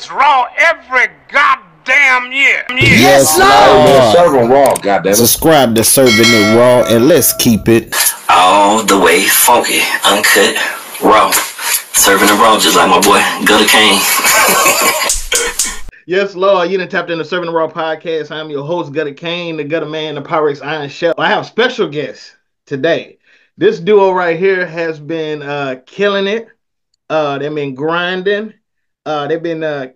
gets raw every goddamn year. Yes, Lord. Serving raw, goddamn. Subscribe to CIRV'N IT RAW and let's keep it. all the way funky, uncut, raw. CIRV'N IT RAW just like my boy Gutta Caine. Yes, Lord. You done tapped in the Serving the Raw podcast. I'm your host, Gutta Caine, the Gutter Man, the Pyrex Iron Chef. I have special guests today. This duo right here has been uh, killing it. Uh, they've been grinding. Uh, they've been uh,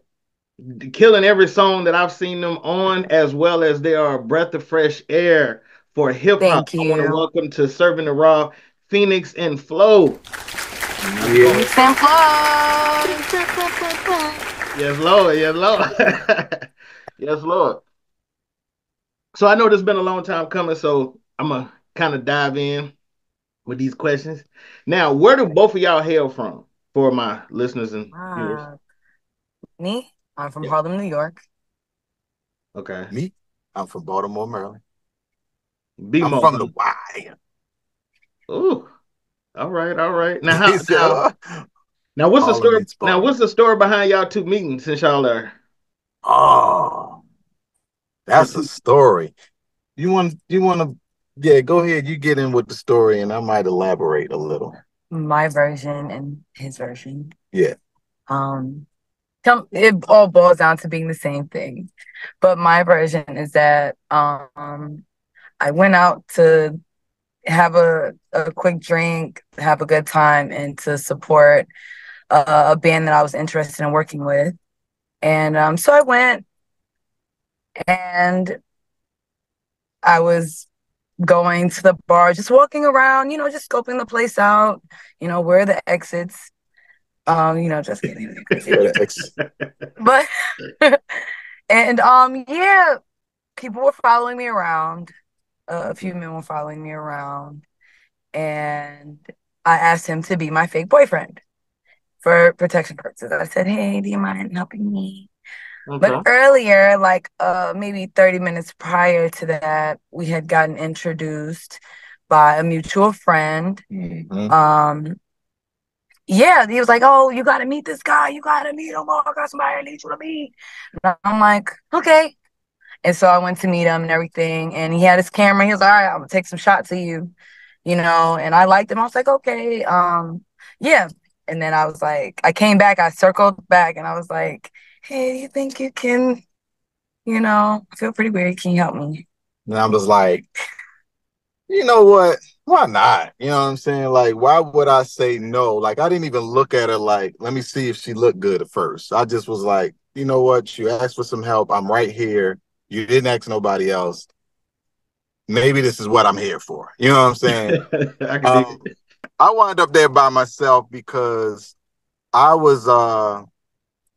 killing every song that I've seen them on, as well as they are a breath of fresh air for hip hop. Thank I want to welcome to Serving the Raw, Fenix and Flo. Sam Flow. Yes, Lord. Yes, Lord. yes, Lord. So I know this has been a long time coming, so I'm gonna kind of dive in with these questions. Now, where do both of y'all hail from for my listeners and viewers? Uh, me, I'm from Yeah. Harlem, New York. Okay. Me, I'm from Baltimore, Maryland. Be I'm from the Y. Ooh. All right, all right. Now, how, He said, now, "Uh, now what's the story? Now, what's the story behind y'all two meeting since y'all are? Oh, that's a story. You want? You want to? Yeah, go ahead. You get in with the story, and I might elaborate a little. My version and his version. Yeah. Um, it all boils down to being the same thing. But my version is that um, I went out to have a, a quick drink, have a good time, and to support a band that I was interested in working with. And um, so I went and I was going to the bar, just walking around, you know, just scoping the place out, you know, where are the exits. Um, you know, just kidding. But and um yeah, people were following me around. Uh, a few men were following me around, and I asked him to be my fake boyfriend for protection purposes. I said, "Hey, do you mind helping me?" Okay. But earlier, like uh maybe 30 minutes prior to that, we had gotten introduced by a mutual friend. Mhm. Um yeah, he was like, Oh, you gotta meet this guy, you gotta meet him. Oh, I got somebody I need you to meet. And I'm like, okay. And so I went to meet him and everything, and he had his camera. He was like, All right, I'm gonna take some shots of you, you know, and I liked him. I was like, okay, um, yeah. And then I was like, I came back, I circled back, and I was like, hey, do you think you can, you know, I feel pretty weird. Can you help me? And I'm just like, you know what? Why not? You know what I'm saying? Like, why would I say no? Like, I didn't even look at her like, let me see if she looked good at first. I just was like, you know what? You asked for some help. I'm right here. You didn't ask nobody else. Maybe this is what I'm here for. You know what I'm saying? I Um. I wound up there by myself because I was uh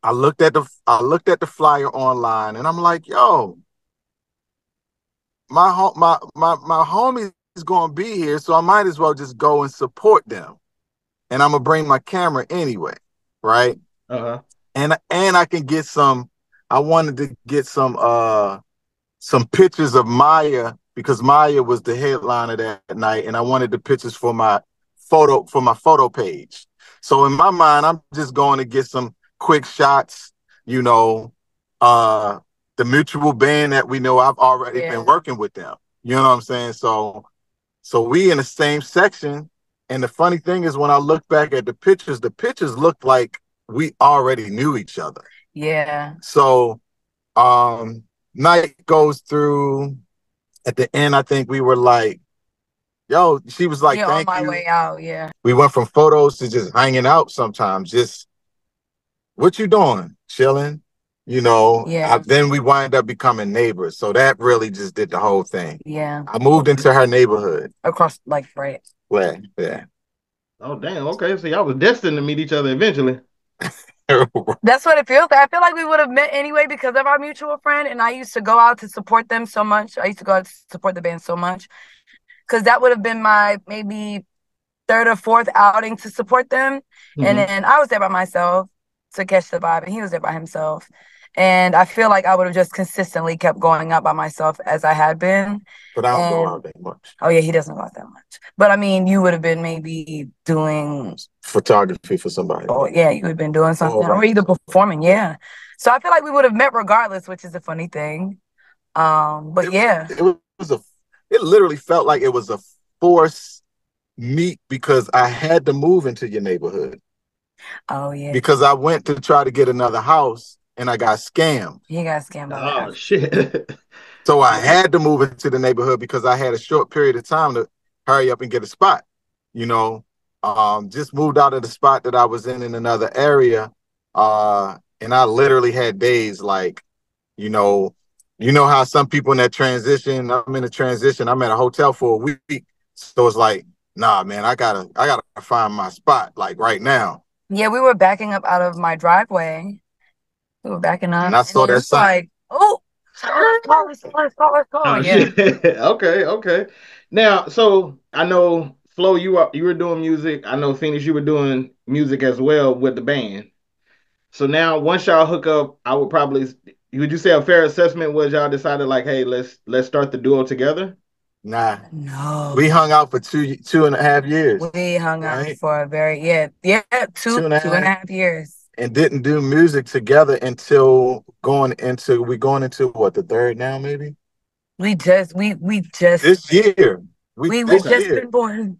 I looked at the I looked at the flyer online and I'm like, yo, my home my my my homie is gonna be here, so I might as well just go and support them. And I'm gonna bring my camera anyway, right? Uh-huh. And and I can get some I wanted to get some uh some pictures of Maya because Maya was the headliner that night, and I wanted the pictures for my photo for my photo page. So in my mind, I'm just going to get some quick shots, you know, uh the mutual band that we know I've already Yeah. been working with them. You know what I'm saying? So so we in the same section. And the funny thing is when I look back at the pictures, the pictures looked like we already knew each other. Yeah. So um night goes through at the end, I think we were like, yo, she was like, on thank my you. way out. Yeah. We went from photos to just hanging out sometimes. Just what you doing? Chilling, you know. Yeah. I- then we wind up becoming neighbors. So that really just did the whole thing. Yeah. I moved into her neighborhood. Across, like, right. Yeah, yeah. Oh damn. Okay, so y'all was destined to meet each other eventually. That's what it feels like. I feel like we would have met anyway because of our mutual friend. And I used to go out to support them so much. I used to go out to support the band so much. Because that would have been my maybe third or fourth outing to support them. Mhm. And then I was there by myself to catch the vibe, and he was there by himself. And I feel like I would have just consistently kept going out by myself as I had been. But I don't go out that much. Oh yeah, he doesn't go out that much. But I mean, you would have been maybe doing Photography for somebody. oh yeah, you would have been doing something or right. either performing, yeah. So I feel like we would have met regardless, which is a funny thing. Um, but It- yeah, It was a it literally felt like it was a forced meet because I had to move into your neighborhood oh yeah, because I went to try to get another house and I got scammed. You got scammed Oh that. shit. So I had to move into the neighborhood because I had a short period of time to hurry up and get a spot. You know, um, just moved out of the spot that I was in in another area, uh, and I literally had days like, you know, you know how some people in that transition. I'm in a transition. I'm at a hotel for a week, so it's like, nah, man, I gotta, I gotta find my spot like right now. Yeah, we were backing up out of my driveway. We were backing up, And I saw then that it's sign. Like, oh, let's go, let's go, let's go, let's go. Oh, yeah. okay, okay. Now, so I know Flo, you are you were doing music. I know Fenix, you were doing music as well with the band. So now, once y'all hook up, I would probably would you say a fair assessment was y'all decided like, hey, let's let's start the duo together. Nah, No, we hung out for two, two and a half years. we hung out for a very yeah yeah two Two and a two and a half. half years. And didn't do music together until going into we going into what the third now maybe? We just we we just this year. We, we just year. been born.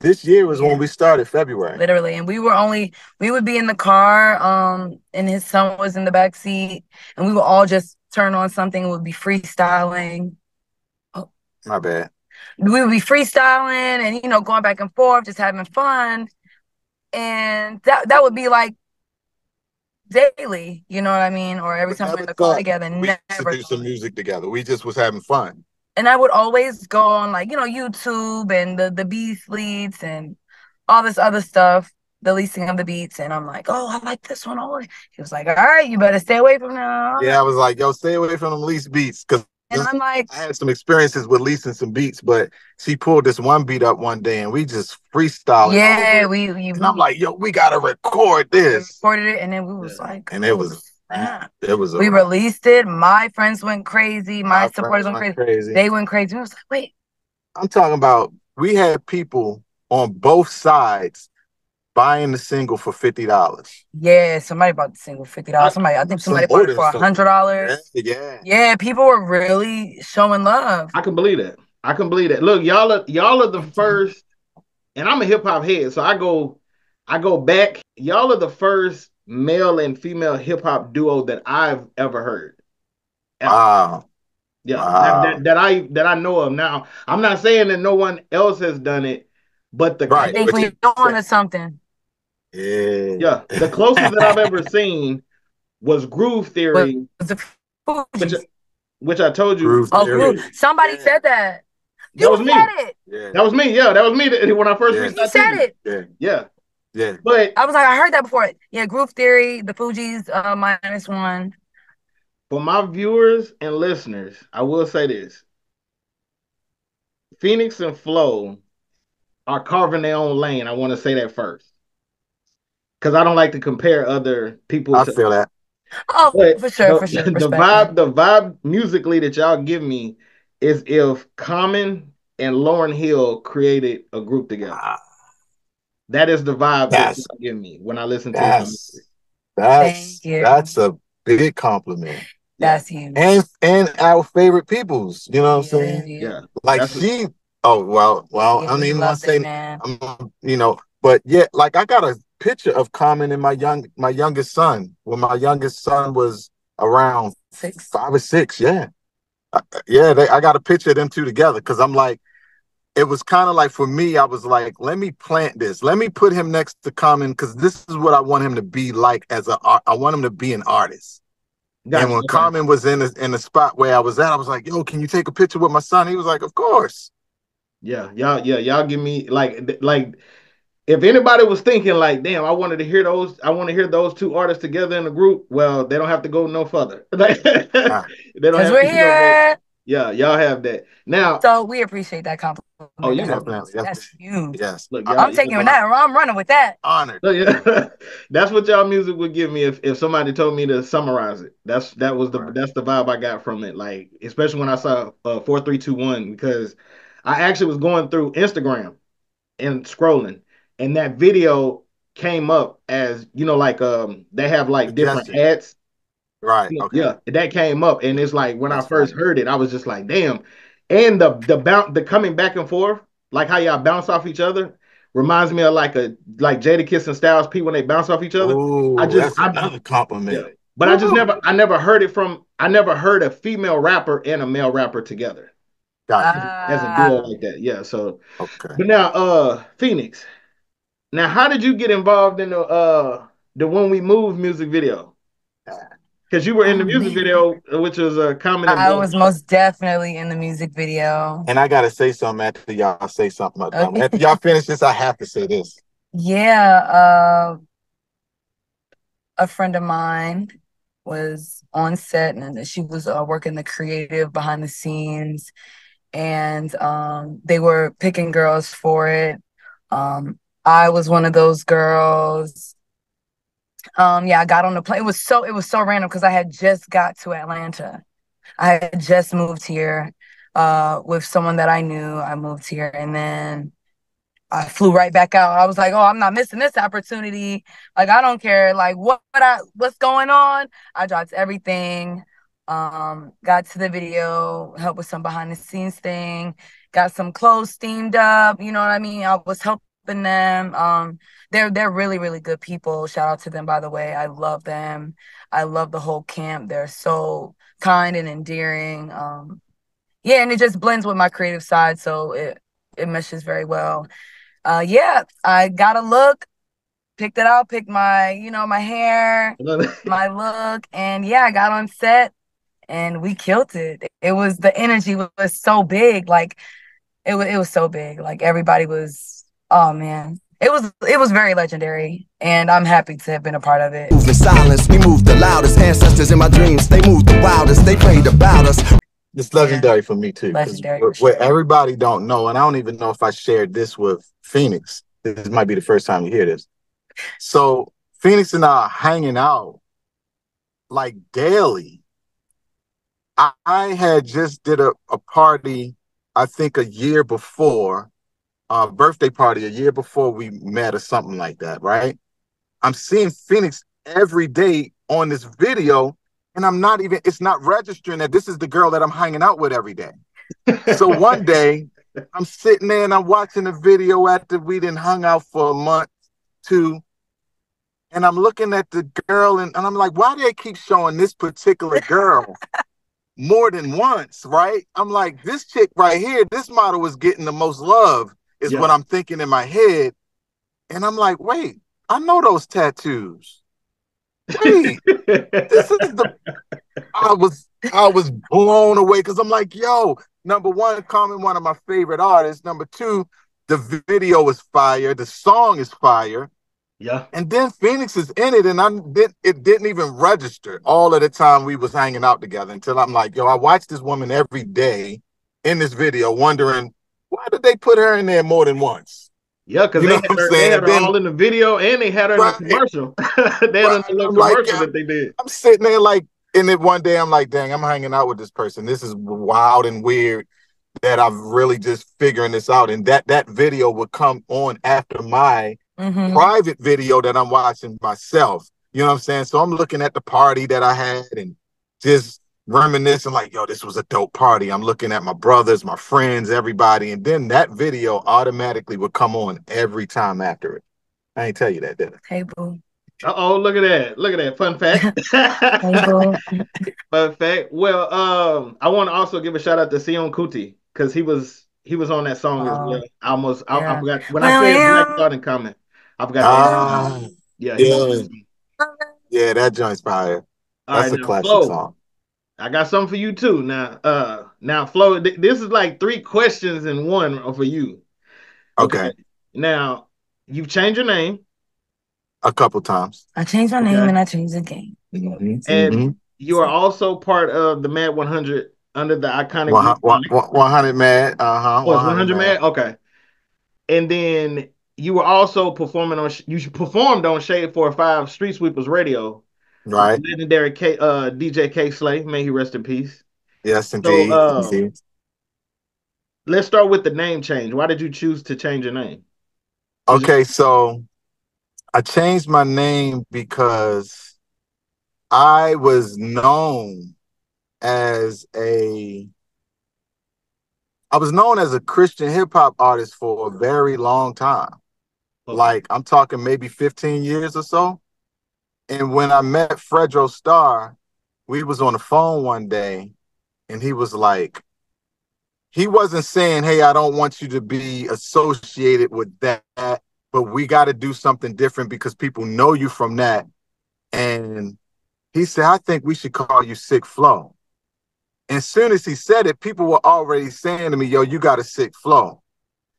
This year was when we started February. Literally, and we were only we would be in the car, um, and his son was in the back seat, and we would all just turn on something. and Would be freestyling. oh my bad. We would be freestyling and you know going back and forth just having fun. And that that would be like daily you know what i mean? Or every We time we're in the car together we used to never do some music together. We just was having fun. And i would always go on like you know youtube and the the beats leads and all this other stuff the leasing of the beats. And i'm like oh i like this one oh he was like all right you better stay away from now yeah I was like yo stay away from them lease beats because and i'm like I had some experiences with leasing some beats but she pulled this one beat up one day and we just freestyling yeah we we and I'm like yo we gotta record we this recorded it and then we was like and it was it was a we released it. My friends went crazy. My, my supporters went went crazy. crazy They went crazy. I was like, wait, I'm talking about we had people on both sides buying the single for fifty dollars. yeah, somebody bought the single fifty dollars. Somebody, I think Some somebody bought it for than hundred dollars. Yeah, Yeah, people were really showing love. I can believe that. I can believe that. Look, y'all are y'all are the mm-hmm. first, and I'm a hip hop head, so I go, I go back. Y'all are the first male and female hip hop duo that I've ever heard. wow. Yeah, Wow. that, that, that I that I know of. Now, I'm not saying that no one else has done it, but the I Right. think but we you- on to something. Yeah, yeah, the closest that I've ever seen was Groove Theory, The which, which I told you. Groove Oh, Groove. Somebody Yeah. said that. That You was me. it. Yeah, That was me. Yeah, that was me that, when I first Yeah. reached out to said you. it. yeah, Yeah, yeah. but I was like, I heard that before. Yeah, Groove Theory, the Fugees, uh, minus one. for my viewers and listeners, I will say this: Fenix and Flo are carving their own lane. I want to say that first, because I don't like to compare other people. I to, feel that. Oh, but for sure, the, for sure. the vibe, the vibe musically that y'all give me is if Common and Lauryn Hill created a group together. Ah, That is the vibe that That's- y'all give me when I listen to your That's music. that's that's a big compliment. That's huge. And and our favorite peoples, you know what I'm saying? Yeah, Like That's- she oh well, well, Yeah, I don't we even want to say that. I'm, you know, but yeah, like I got a picture of Common and my young my youngest son when my youngest son was around Six. five or six. Yeah, I- yeah. They, I got a picture of them two together because I'm like, it was kind of like for me. I was like, let me plant this. Let me put him next to Common because this is what I want him to be like as a. I want him to be an artist. Gotcha. And when Okay. Common was in the, in the spot where I was at, I was like, yo, can you take a picture with my son? He was like, of course. Yeah, y'all, yeah, y'all give me like, like, if anybody was thinking like, damn, I wanted to hear those, I want to hear those two artists together in a group. Well, they don't have to go no further. They don't have we're to, you know, here. yeah, y'all have that now. So we appreciate that compliment. Oh, you man. know Definitely. that's That's, huge. yes. Look, I- y'all- I'm taking that. I'm running with that. honored. Look, yeah. that's what y'all music would give me if, if somebody told me to summarize it. That's that was the Right. that's the vibe I got from it. Like especially when I saw uh four three two one because I actually was going through Instagram and scrolling, and that video came up as you know like um they have like different Suggestion. ads. Right. Yeah, Okay. yeah, that came up, and it's like when I first right. heard it, I was just like, damn. And the the bounce, the coming back and forth, like how y'all bounce off each other, reminds me of like a like Jadakiss and Styles P when they bounce off each other. Ooh, I just- that's I- another compliment. Yeah. But I just never I never heard it from I never heard a female rapper and a male rapper together Gotcha. as a duo like that. Yeah. So okay. but now uh Fenix. Now how did you get involved in the uh the Way We Move music video? Because you were in the Oh, music video, uh, which was a Common. I was most definitely in the music video. And I gotta say something after y'all say something. Um, Okay. After y'all finish this, I have to say this. Yeah, uh, a friend of mine was on set and she was uh, working the creative behind the scenes, and um, they were picking girls for it. Um, I was one of those girls. Um, yeah, I got on the plane. It was so it was so random because I had just got to Atlanta. I had just moved here uh, with someone that I knew. I moved here and then I flew right back out. I was like, "Oh, I'm not missing this opportunity. Like, I don't care. Like, what, what I what's going on? I dropped everything. Um, got to the video, helped with some behind the scenes thing, got some clothes steamed up. You know what I mean? I was helping them. Um, they're they're really really good people. Shout out to them, by the way. I love them. I love the whole camp. They're so kind and endearing. Um, yeah, and it just blends with my creative side, so it it meshes very well uh yeah i got a look picked it out picked my you know my hair my look and yeah i got on set and we killed it it was the energy was, was so big like it was it was so big like everybody was oh man it was it was very legendary and i'm happy to have been a part of it Move in silence, we move the loudest. Ancestors in my dreams, they move the wildest. They prayed about us. It's legendary for me too Legendary What, for what sure. everybody don't know, and I don't even know if I shared this with Fenix. This might be the first time you hear this. So Fenix and I are hanging out like daily. I, I had just did a, a party, I think a year before, a birthday party a year before we met or something like that, right? I'm seeing Fenix every day on this video, and I'm not even, it's not registering that this is the girl that I'm hanging out with every day. So one day, I'm sitting there and I'm watching the video after we didn't hung out for a month, two, and I'm looking at the girl and, and I'm like, why do they keep showing this particular girl more than once, right? I'm like, this chick right here, this model is getting the most love, is Yeah. what I'm thinking in my head. And I'm like, wait, I know those tattoos. Wait, this is the I was I was blown away because I'm like, yo, number one, Common, one of my favorite artists. Number two, the video is fire, the song is fire, yeah. and then Fenix is in it, and I did it didn't even register all of the time we was hanging out together until I'm like, yo, I watch this woman every day in this video, wondering why did they put her in there more than once? Yeah, because they, know had her- they saying? had her Then- all in the video and they had her Right. in the commercial. they had her in the little I'm like, commercial that they did. I'm sitting there like, and then one day I'm like, dang, I'm hanging out with this person. This is wild and weird that I'm really just figuring this out. And that that video would come on after my Mhm. private video that I'm watching myself. You know what I'm saying? So I'm looking at the party that I had and just reminiscing, like, yo, this was a dope party. I'm looking at my brothers, my friends, everybody. And then that video automatically would come on every time after it. I ain't tell you that, did I? hey boo Uh oh, look at that. Look at that. Fun fact. hey Fun fact. Well, um, I want to also give a shout out to Seun Kuti because he was he was on that song as Oh, well. I almost I, I yeah. forgot when Well, I said yeah. Black Thought in Common. I forgot to yeah, he yeah, that joint's fire. That's right, a classic song. I got something for you too. Now, uh, now, Flo, th- this is like three questions in one for you. Okay. Now, you've changed your name. A couple times. i changed my name Okay. and i changed the game And Mhm. you are also part of the Mad 100 under the iconic. One, Rick one, Ross. 100 mad. Uh huh. Oh, it's 100 Mad. Okay. And then you were also performing on. You performed on Shade Four Five Street Sweepers Radio. Right. Legendary Kay, uh, DJ Kay Slay. May he rest in peace. Yes, indeed. uh, indeed. Let's start with the name change. Why did you choose to change your name? Okay, so I changed my name because I was known as a I was known as a Christian hip hop artist for a very long time. Okay. Like I'm talking maybe 15 years or so. And when I met Fredro Starr, we was on the phone one day and he was like he wasn't saying, "Hey, I don't want you to be associated with that, but we got to do something different because people know you from that." And he said, "I think we should call you Sick Flow." And soon as he said it, people were already saying to me, "Yo, you got a sick flow,"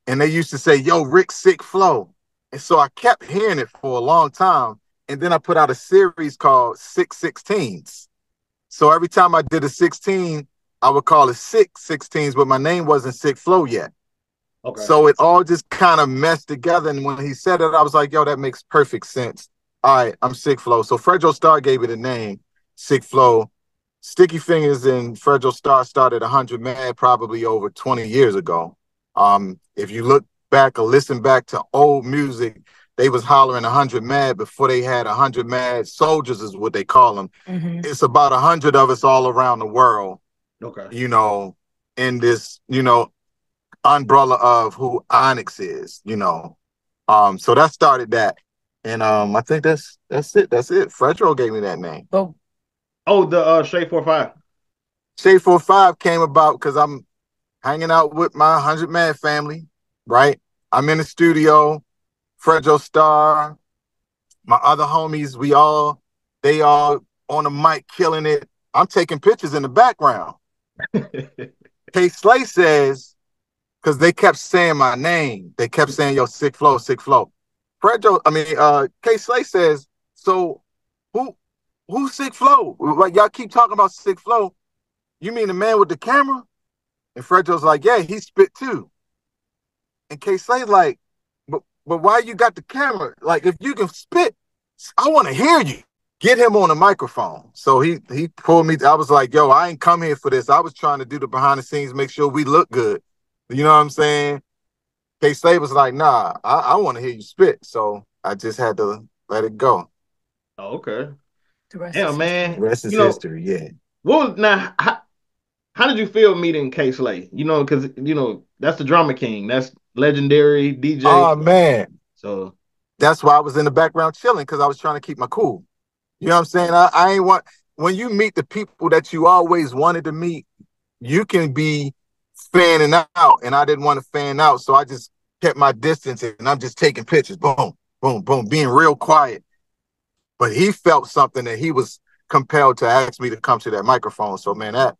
and they used to say, "Yo, Rick, sick flow." And so I kept hearing it for a long time, and then I put out a series called Six Sixteens. So every time I did a 16, I would call it six 16s, but my name wasn't Sick Flow yet. Okay. So it all just kind of meshed together. And when he said it, I was like, yo, that makes perfect sense. All right, I'm Sick Flow. So Fredro Starr gave it a name, Sick Flow. Sticky Fingers and Fredro Starr started 100 Mad probably over 20 years ago. Um, if you look back or listen back to old music, they was hollering 100 Mad before they had 100 Mad Soldiers is what they call them. Mhm. It's about 100 of us all around the world okay. you know, in this, you know, umbrella of who Onyx is, you know. Um, so that started that. And um, I think that's that's it. That's it. Fredro gave me that name. But Oh, the uh, Shade Four Five. Shade 45 came about because I'm hanging out with my 100 Mad family, right? I'm in the studio, Fredro Starr, my other homies, we all, they all on the mic killing it. I'm taking pictures in the background. Kay Slay says, because they kept saying my name, they kept saying, yo, sick flow, sick flow. Fredro, I mean, uh, Kay Slay says, so who who's sick flow? Like y'all keep talking about sick flow. You mean the man with the camera? And Fredro's like, yeah, he spit too. And Kay Slay's like, but but why you got the camera? Like, if you can spit, I want to hear you. Get him on the microphone. So he he pulled me. I was like, yo, I ain't come here for this. I was trying to do the behind the scenes, make sure we look good. You know what I'm saying? Kay Slay was like, nah, I, I want to hear you spit. So I just had to let it go. Oh, okay. the rest Yeah, is man. The rest is You know- history. Yeah. Well, now? How, how did you feel meeting Kay Slay? You know, because you know that's the drama king. That's legendary DJ. Oh man. so that's why I was in the background chilling because I was trying to keep my cool. You know what I'm saying? I, I ain't want when you meet the people that you always wanted to meet, you can be fanning out, and I didn't want to fan out, so I just kept my distance and I'm just taking pictures. Boom, boom, boom, being real quiet. But he felt something that he was compelled to ask me to come to that microphone. So man, that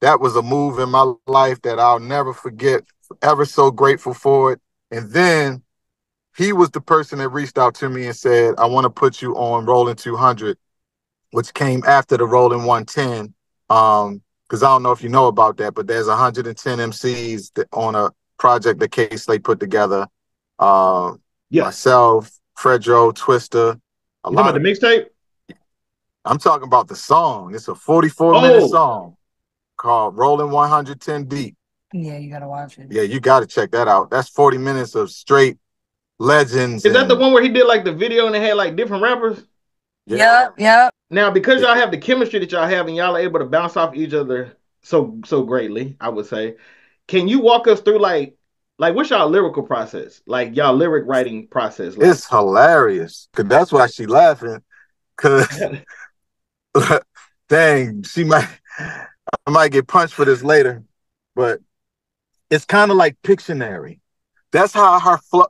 that was a move in my life that I'll never forget. Ever so grateful for it. And then he was the person that reached out to me and said, I want to put you on Rolling 200, which came after the Rolling 110. Um, because I don't know if you know about that, but there's 110 MCs that, on a project that Kay Slay put together. Uh, yeah. myself, Fredro, Twister, a You talking lot about the mixtape? I'm talking about the song. It's a 44 Oh. minute song called Rolling 110 Deep. Yeah, you gotta watch it. Yeah, you got to check that out. That's 40 minutes of straight legends. Is that the one where he did like the video and they had like different rappers? Yep, yep. Now, because y'all have the chemistry that y'all have and y'all are able to bounce off each other so so greatly, I would say. Can you walk us through like like what's y'all lyrical process? Like y'all lyric writing process? Like, It's hilarious. Cause that's why she laughing. Cause dang, she might I might get punched for this later. But it's kind of like Pictionary. That's how her flow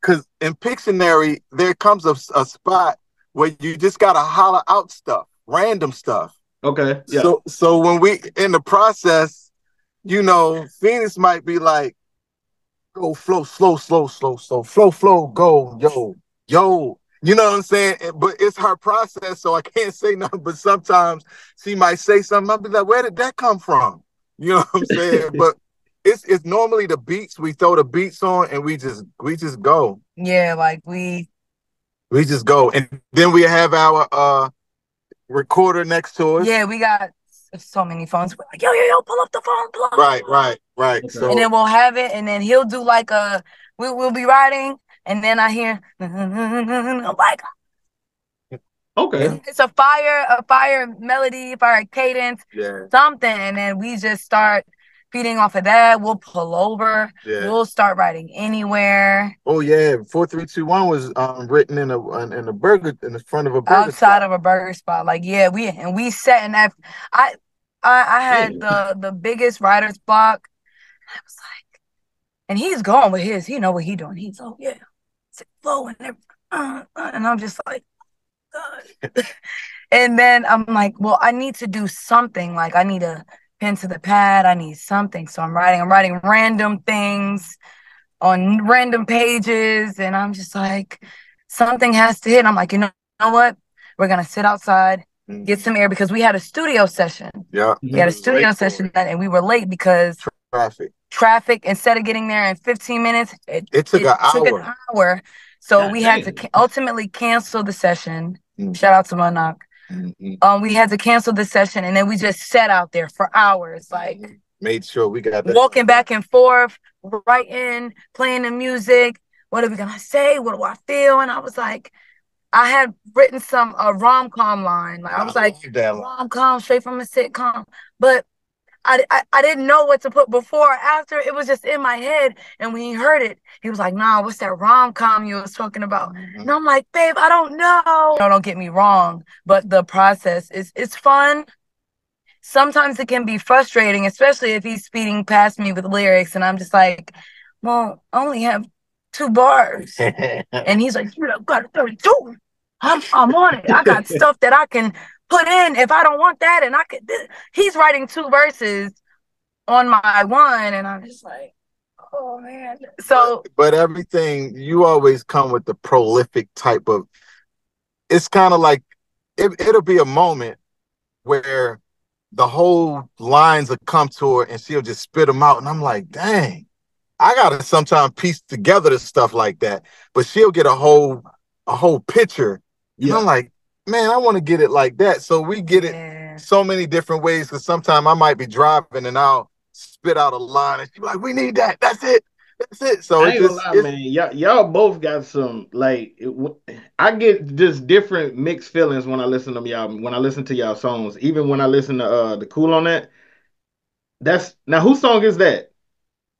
cause in Pictionary, there comes a, a spot where you just gotta holler out stuff, random stuff. okay, yeah. So so when we in the process, you know, Fenix might be like, go flow, slow, slow, slow, slow, flow, flow, go, yo, yo. You know what I'm saying? But it's her process, so I can't say nothing. But sometimes she might say something. I'll be like, where did that come from? You know what I'm saying? but it's it's normally the beats. We throw the beats on and we just we just go. Yeah, like we We just go. And then we have our uh recorder next to us. yeah, we got so many phones. We're like, yo, yo, yo, pull up the phone, pull up Right, right, right. So And then we'll have it, and then he'll do like a we we'll be riding, and then I hear I'm like Okay. it's a fire, a fire melody, fire cadence, yeah, something, and then we just start feeding off of that. We'll pull over. yeah. We'll start riding anywhere Oh yeah, four three two one was um written in a in, in a burger in the front of a burger outside spot. of a burger spot. Like yeah, we and we sat in that. I I, I had Yeah. the the biggest writer's block. I was like, and he's going with his. He know what he doing. He's oh yeah, it's flowing. Uh, uh, and I'm just like, God. and then I'm like, well, I need to do something. Like I need a pen to the pad. I need something. So I'm writing. I'm writing random things on random pages, and I'm just like, something has to hit. and I'm like, you know, you know what? We're gonna sit outside, Mm. get some air because we had a studio session. Yeah, We had a Mhm. studio Late session that, and we were late because traffic. traffic. Instead of getting there in 15 minutes, it, It took it an took hour. an hour. So God we had to ca- ultimately cancel the session. Mm. Shout out to Monarch. Mhm. Um, we had to cancel the session, and then we just sat out there for hours, like Made sure we got that. walking back and forth, writing, playing the music. What are we gonna say? What do I feel? And I was like, I had written some a rom com line. Like I was like, love that line. rom com straight from a sitcom, but I, I I didn't know what to put before or after. It was just in my head, and when he heard it, he was like, "Nah, what's that rom com you was talking about?" Mhm. And I'm like, "Babe, I don't know." No, don't get me wrong, but the process is it's fun. Sometimes it can be frustrating, especially if he's speeding past me with lyrics, and I'm just like, "Well, I only have two bars." And he's like, you got a 32. I'm, I'm on it. I got stuff that I can put in if I don't want that. And I could, he's writing two verses on my one. And I'm just like, oh man. So, but everything you always come with the prolific type of it's kind of like it, it'll be a moment where the whole lines will come to her and she'll just spit them out and i'm like dang i gotta sometimes piece together the stuff like that but she'll get a whole a whole picture and i'm like man i want to get it like that so we get it yeah. so many different ways because sometimes I might be driving and I'll spit out a line and she's like, "We need that. That's it. That's it." So I it ain't gonna just, lie, it's- man. Y'all, y'all both got some like. It, w- I get just different mixed feelings when I listen to y'all. When I listen to y'all songs, even when I listen to uh the Cool on that. That's now whose song is that?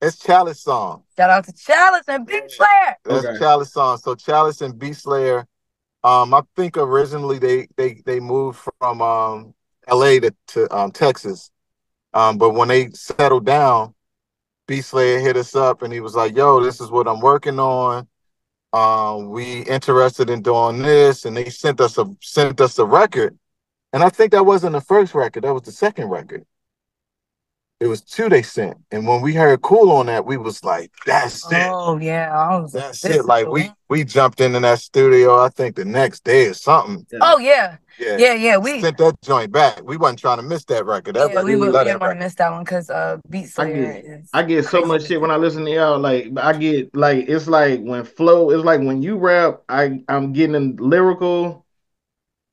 it's Chalice song. Shout out to Chalice and Big Slayer. That's Okay. Chalice song. So Chalice and B Slayer. Um, I think originally they they they moved from um L.A. to to um Texas. Um, but when they settled down, B Slayer hit us up and he was like, "Yo, this is what I'm working on. Um, we interested in doing this," and they sent us a sent us a record. And I think that wasn't the first record; that was the second record. It was two they sent, and when we heard "Cool" on that, we was like, "That's it." Oh, yeah. I was That's this it. is Like the we we jumped into that studio. I think the next day or something. Oh, yeah. Yeah, Yeah, yeah. We, sent that joint back. We wasn't trying to miss that record. That yeah, record, we, we would, love we didn't want to miss that one because uh, Beat I get, is. I get so much shit when I listen to y'all. Like I get like it's like when flow. It's like when you rap. I I'm getting lyrical,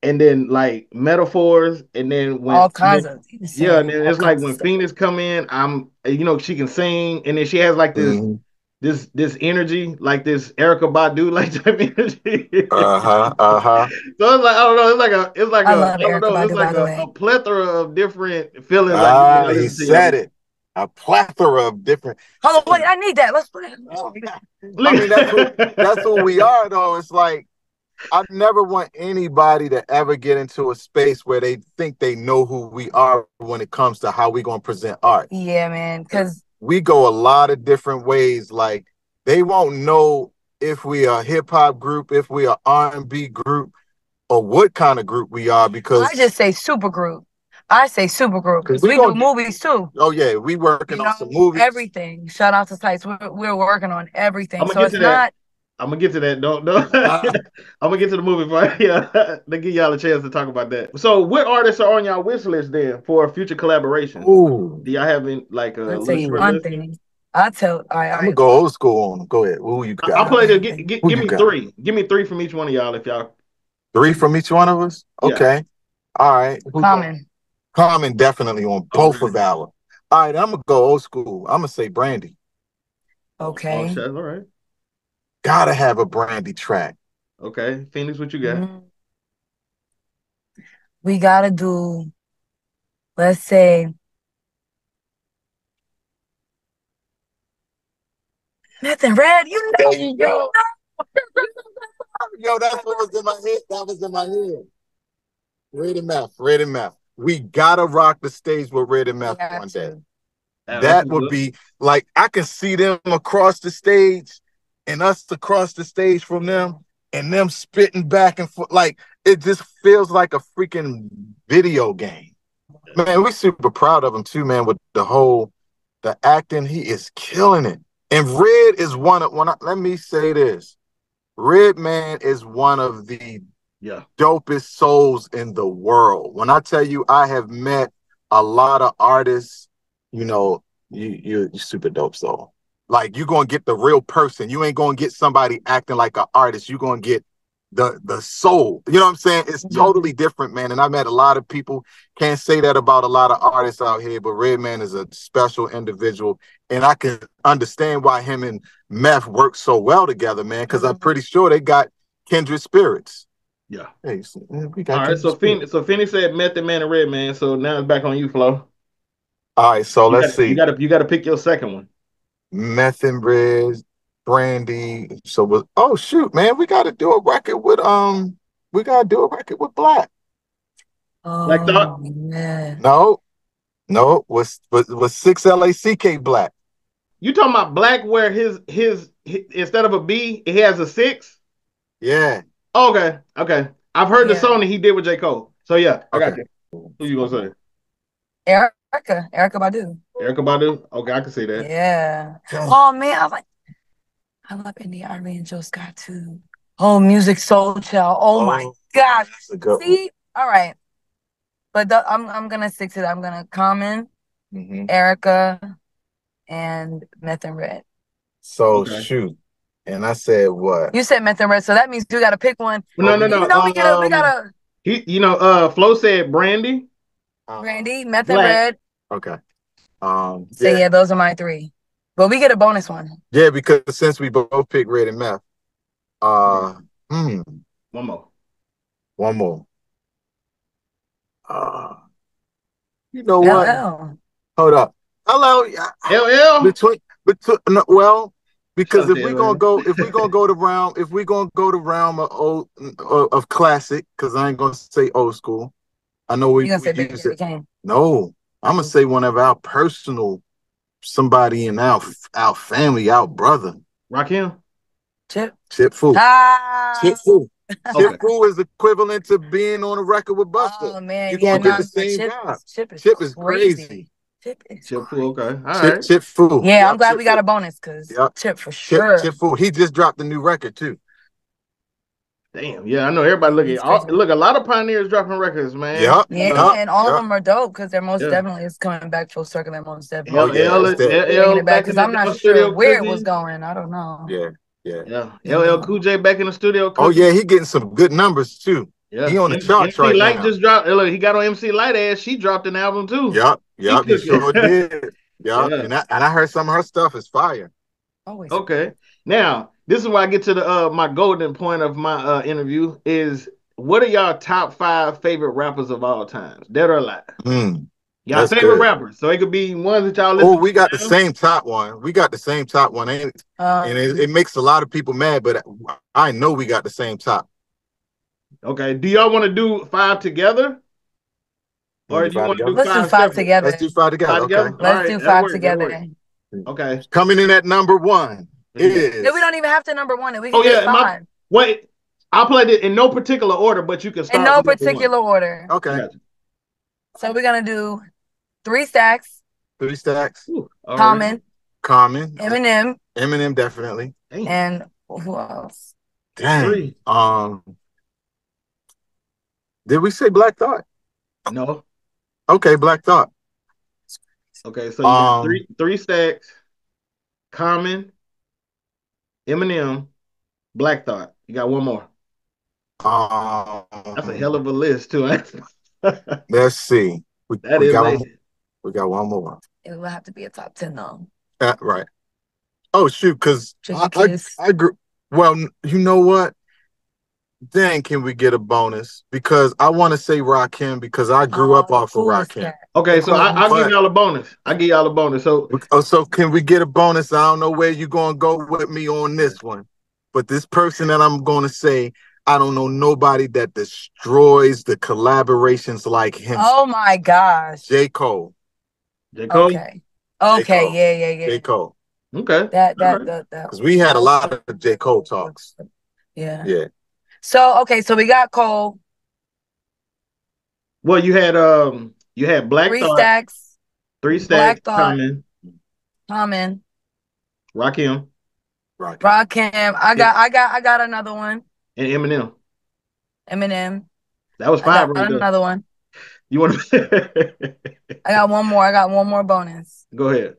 and then like metaphors, and then when all kinds when- of. he Yeah, and then it's like when stuff. Fenix come in, I'm you know she can sing, and then she has like this Mhm. this this energy, like this Erykah Badu like type energy. Uh huh. Uh huh. so it's like I don't know, it's like a it's like I a love I don't Erykah know, it's like a, a plethora of different feelings. like Ah, when I he listen to said y'all. it. A plethora of different. Hold on, wait, I need that. Let's put it. Oh, I mean, that's who, that's who we are, though. It's like I never want anybody to ever get into a space where they think they know who we are when it comes to how we're gonna present art. Yeah, man. Because we go a lot of different ways. Like they won't know if we are a hip hop group, if we are R and B group, or what kind of group we are. Because I just say super group. I say super group. because we we do gonna- movies too. oh yeah, we working You on know, some movies. everything. Shout out to sites. We're, we're working on everything. I'ma So it's not. that. Not I'm gonna get to that. Don't don't. I'm gonna get to the movie part. Yeah, to give y'all a chance to talk about that. So, what artists are on y'all wish list then for future collaboration? Ooh, Do y'all have any like a I'll tell you one this? thing. I'll tell. All right, I'm gonna go old school on. 'em. Go ahead. Who you got? I'll play the give, give, give me got? three. Give me three from each one of y'all if y'all. Three from each one of us. Yeah. Okay. All right. Who- Common. Common definitely on oh, both of our. All right, I'm gonna go old school. I'm gonna say Brandy. Oh, Okay. shit. All right. Gotta have a Brandy track. Okay. Fenix, what you got? Mm. We gotta do. Let's say. Nothing red. You know you know. Yo, that's what was in my head. That was in my head. Red and meth. Red and meth. We gotta rock the stage with red and meth one day. to. That would good. be like I can see them across the stage and us across the stage from them and them spitting back and forth. Like it just feels like a freaking video game. Man, we super proud of him too, man, with the whole the acting. He is killing it. And Red is one of one. Let me say this. Redman is one of the Yeah. dopest souls in the world. When I tell you, I have met a lot of artists. You know, you you you super dope soul. Like you're gonna get the real person. You ain't gonna get somebody acting like an artist. You're gonna get the the soul. You know what I'm saying? It's Yeah. totally different, man. And I met a lot of people. Can't say that about a lot of artists out here, but Redman is a special individual, and I can understand why him and Meth work so well together, man. Because I'm Mhm. pretty sure they got kindred spirits. Yeah. Hey, so, man, we got All right. So spirits. Fenix, so Fenix said Method Man and Redman. So now it's back on you, Flo. All right, so You let's gotta- see. You gotta you gotta pick your second one. Meth and Riz, Brandy. So was oh shoot, man, we gotta do a record with um, we gotta do a record with 6LACK. Black Thought? Oh, yeah. No, no, was was was six L A C K 6LACK. You talking about 6LACK where his, his his instead of a B, he has a six? Yeah. Okay, okay. I've heard the song that he did with J. Cole. So yeah, I got Okay. you. Who you gonna say? Erykah. Erykah Badu. Erykah Badu? Okay, I can see that. Yeah. Oh man, I was like, I love India Arie and Joe Scott too. Oh, Musiq Soulchild. Oh, my Oh, gosh. Good. See, all right. But the, I'm I'm gonna stick to that. I'm gonna Common, Mhm. Erykah, and Meth and Red. So Okay. shoot. And I said what? You said Meth and Red, so that means you gotta pick one. No, no, no. You know we gotta we um, gotta He, you know, uh, Flo said Brandy. Uh, Randy, Meth and Red. Okay. Um So yeah. yeah, those are my three. But we get a bonus one. yeah, because since we both picked red and meth, uh hmm, One more. one more. Uh you know what? Hold up. Hello. yeah, LL. between between no, well because Shut if we hell gonna go if we're gonna go to realm if we're gonna go to realm of old of, of classic because i ain't gonna say old school i know we, You gonna say we Big use Daddy it Kane. no i'm gonna say one of our personal somebody in our our family our brother Rakim. Chip. chip Fu. Ah. chip Fu. Okay. chip Fu is equivalent to being on a record with Busta Oh man, You're yeah, gonna get nah, the same Chip, vibe. Chip is chip is crazy. crazy Chip is Chip crazy. Fu. Okay. All chip, right. chip Fu. Yeah, I'm glad Chip we got Fu. a bonus because Yup. Chip for Chip, sure. Chip Fu. He just dropped a new record too. Damn. Yeah, I know everybody looking. All, look, a lot of pioneers dropping records, man. Yup. Yeah, yup, and all yup. of them are dope because they're most Yeah. definitely it's coming back full circle. They're most L, definitely Oh, yeah, L, it's that- L, bringing L it back back because I'm not sure studio. where it was going. I don't know. Yeah, yeah. Yeah. Yeah. LL mm-hmm. Cool J back in the studio. Oh yeah, he getting some good numbers too. Yeah. He on the charts MC right Light now. just dropped. Look, he got on MC Lyte ass. She dropped an album too. Yup, yup, he sure did. Yup, Yeah. and I and I heard some of her stuff is fire. Always. Okay. Now, this is where I get to the uh my golden point of my uh interview is what are y'all top five favorite rappers of all times? Dead or alive? Mm. Y'all favorite good. rappers. So it could be ones that y'all listen Oh, we got the to now. same top one. We got the same top one, ain't it? Um, And it, it makes a lot of people mad, but I know we got the same top. Okay. Do y'all want to do five together? Or do do you five want to do let's five do five separate? together. Let's do five together. Five okay. Let's Alright, do five together. Okay. Coming in at number one is No, we don't even have to number one it. We Oh, yeah, get my- Wait, I played it in no particular order, but you can start In no with number one. particular order. okay. Gotcha. So we're gonna do three stacks, Three stacks. Ooh, all right. Common, Common. Eminem, Eminem definitely. Damn. and Who else? Dang. Three. Um, did we say Black Thought? No. Okay, Black Thought. Okay, so you got Um, three three stacks. Common, Eminem, Black Thought. You got one more. Um, That's a hell of a list too. Let's see. We, we is got one, we got one more. It will have to be a top ten though. Uh, right. Oh shoot, because Tricky I, I, I grew. Well, you know what? Then can we get a bonus? Because I want to say Rakim because I grew up Oh, off of cool as Rakim. Okay, so I, I'll But- give y'all a bonus. I'll give y'all a bonus. So Oh, so can we get a bonus? I don't know where you're gonna go with me on this one, but this person that I'm gonna say, I don't know nobody that destroys the collaborations like him. Oh my gosh. J. Cole. J. Cole. Okay. Okay. Cole. Yeah. Yeah. Yeah. J. Cole. Okay. That. That. Alright. That. That. Because we had a lot of J. Cole talks. Yeah. Yeah. So okay. So we got Cole. Well, you had um you had Black Three Thought, stacks. three stacks, Black Thought. Common, Common. Rakim. Rakim, Rakim. I got. I got. I got another one. and Eminem. Eminem. That was I five got right there. another one. You want to I got one more. I got one more bonus. go ahead?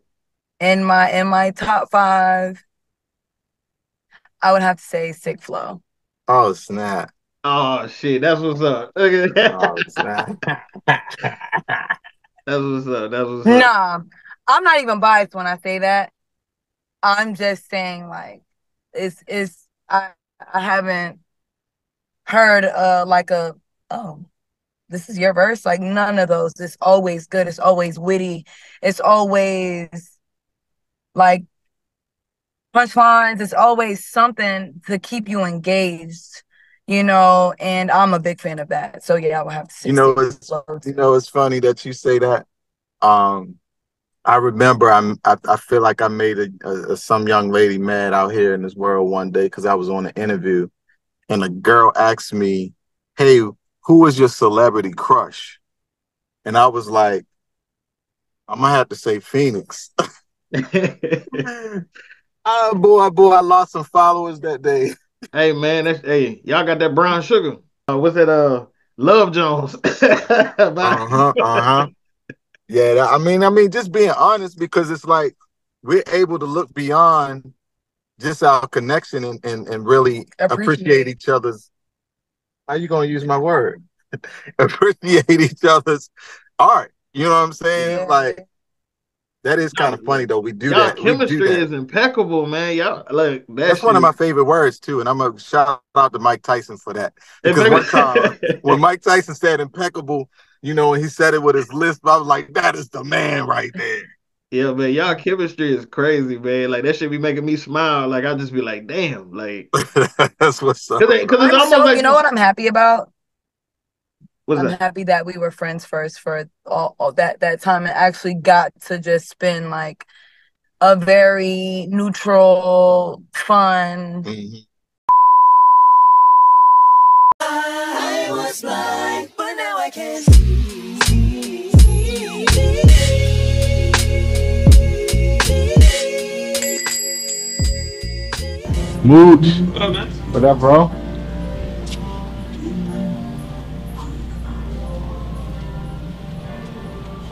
In my in my top five, I would have to say Sick Flow. Oh snap. Oh shit, that's what's up. Okay. Oh snap. That's what's up. That's what's up. Nah, I'm not even biased when I say that. I'm just saying like it's it's I I haven't heard uh like a oh this is your verse like none of those. It's always good. It's always witty. It's always like punchlines. It's always something to keep you engaged. You know, and I'm a big fan of that. So yeah, I would have to say You know, it's you know it's funny that you say that. Um, I remember I'm I, I feel like I made a, a, a some young lady mad out here in this world one day because I was on an interview, and a girl asked me, "Hey, who is your celebrity crush?" And I was like, "I'm gonna have to say Fenix." Ah, boy, boy, I lost some followers that day. hey man, that's hey, y'all got that brown sugar. Uh, what's that? Uh, Love Jones. Uh huh. Uh huh. Yeah. That, I mean, I mean, just being honest because it's like we're able to look beyond just our connection and and, and really Appreciate. appreciate each other's. How you gonna use my word? appreciate each other's art. You know what I'm saying? Yeah. Like that is kind of funny though. We do Y'all that. We do chemistry that. is impeccable, man. Y'all like that That's one of my favorite words too, and I'm gonna shout out to Mike Tyson for that. Because one time when Mike Tyson said impeccable, you know, and he said it with his lisp, I was like, that is the man right there. Yeah, man, y'all chemistry is crazy, man. Like that should be making me smile. Like I'll just be like, damn, like That's what's up. because it's I'm almost so, like you know what I'm happy about? What's I'm that? happy that we were friends first for all, all that that time and actually got to just spend like a very neutral, fun. Mhm. Mooch. What up, bro?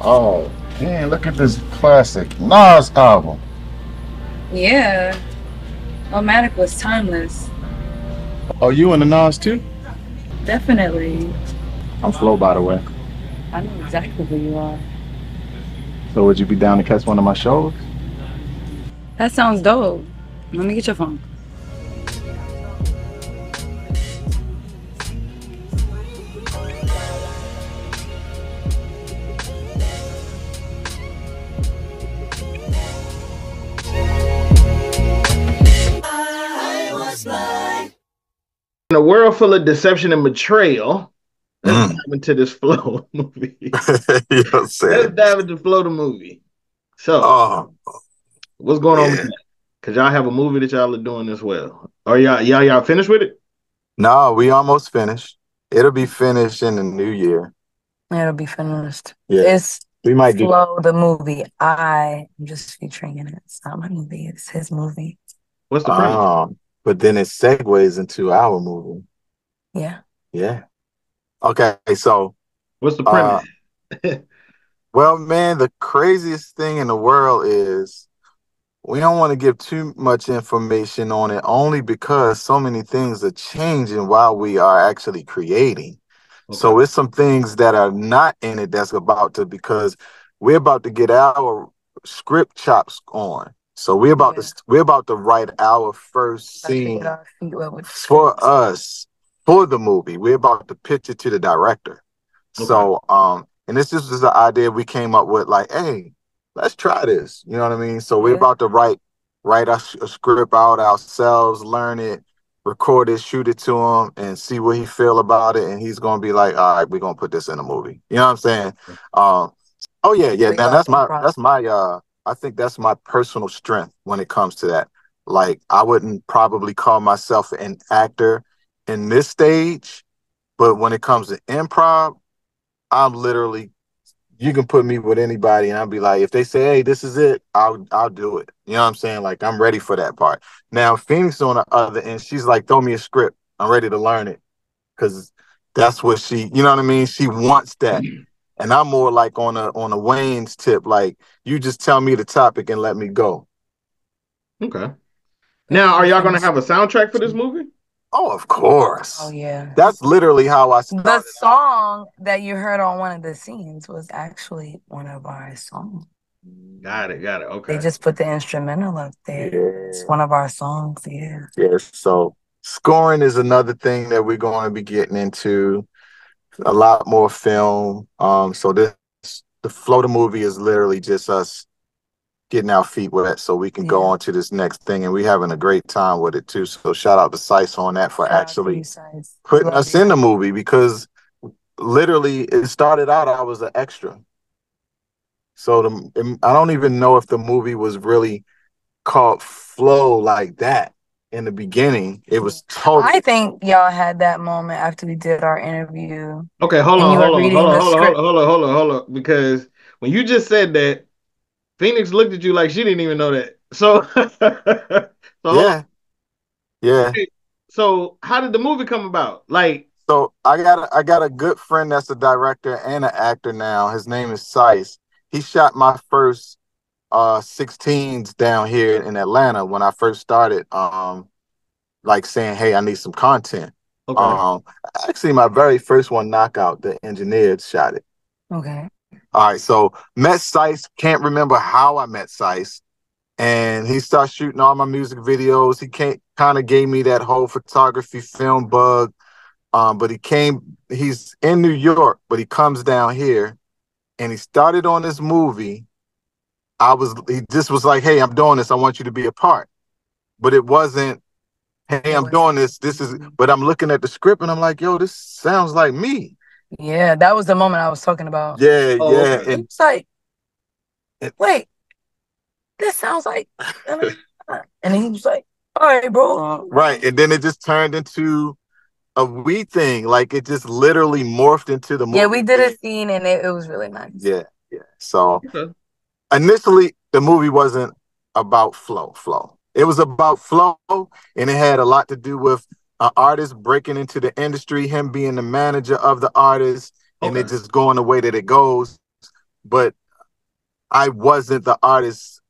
Oh, man, look at this classic Nas album. Yeah. Illmatic was timeless. Oh, you in the Nas too? Definitely. I'm Flo, by the way. I know exactly who you are. So would you be down to catch one of my shows? That sounds dope. Let me get your phone. World full of deception and betrayal, let's Mm. dive into this Flo movie. you know what I'm let's saying? dive into Flo the movie. So, Oh, what's going on with that? Because y'all have a movie that y'all are doing as well. Are y'all y'all y'all finished with it? no, we almost finished. It'll be finished in the new year. It'll be finished. Yeah, It's we might do. The movie. I am just featuring in it. It's not my movie. It's his movie. What's the premise? Um, but then it segues into our movie. Yeah. Yeah. Okay, so What's the Uh, premise? well, man, the craziest thing in the world is we don't want to give too much information on it only because so many things are changing while we are actually creating. So it's some things that are not in it that's about to because we're about to get our script chops on. So we're about Yeah. to we're about to write our first scene get our feet wet with the for us for the movie. We're about to pitch it to the director. So um and this is just the idea we came up with like, hey, let's try this. You know what I mean? So we're Yeah. about to write write a, a script out ourselves, learn it, record it, shoot it to him, and see what he feel about it. And he's gonna be like, all right, we're gonna put this in a movie. You know what I'm saying? Um oh yeah, yeah. Now that's my that's my uh I think that's my personal strength when it comes to that. Like I wouldn't probably call myself an actor in this stage, but when it comes to improv, I'm literally you can put me with anybody and I'll be like, if they say, hey, this is it, I'll I'll do it. You know what I'm saying? Like I'm ready for that part. Now Fenix on the other end, she's like, throw me a script. I'm ready to learn it. Cause that's what she, you know what I mean? She wants that. And I'm more like on a on a Wayne's tip, like you just tell me the topic and let me go. Okay. Now, are y'all gonna have a soundtrack for this movie? Oh, of course. Oh yeah. That's literally how I started. The song that you heard on one of the scenes was actually one of our songs. Got it. Got it. Okay. They just put the instrumental up there. It's one of our songs. Yeah. Yes. So scoring is another thing that we're going to be getting into. A lot more film. Um, so this the Flo the movie is literally just us getting our feet wet so we can go on to this next thing and we're having a great time with it too. So shout out to Sice on that for Shout actually putting Love us you. in the movie because literally it started out I was an extra. So the I don't even know if the movie was really called Flo like that in the beginning. It was totally I think y'all had that moment after we did our interview. Okay, hold on, you were hold on, reading hold on, the hold on, hold script. on, hold on, hold on, hold on, because when you just said that, Fenix looked at you like she didn't even know that. So, so, yeah. Yeah. so how did the movie come about? Like, So I got a, I got a good friend that's a director and an actor now. His name is Sice. He shot my first uh 16s down here in Atlanta when I first started um like saying, "Hey, I need some content." okay, Um actually my very first one knockout, the engineer shot it. Okay. All right, so met Sice, can't remember how I met Sice. And he started shooting all my music videos. He can't kind of gave me that whole photography film bug. Um, but he came, he's in New York, but he comes down here and he started on this movie. I was he just was like, Hey, I'm doing this. I want you to be a part. But it wasn't, hey, I'm doing this. This is mm-hmm. but I'm looking at the script and I'm like, yo, this sounds like me. Yeah, that was the moment I was talking about. Yeah, Oh, yeah. And It's like, It- wait, this sounds like, uh, uh, and he was like, all right, bro. Right. And then it just turned into a we thing. Like it just literally morphed into the movie. Yeah, we did a scene and it, it was really nice. Yeah. Yeah. So Okay. Initially the movie wasn't about flow, flow. It was about flow and it had a lot to do with an artist breaking into the industry, him being the manager of the artist, and it just going the way that it goes. But I wasn't the artist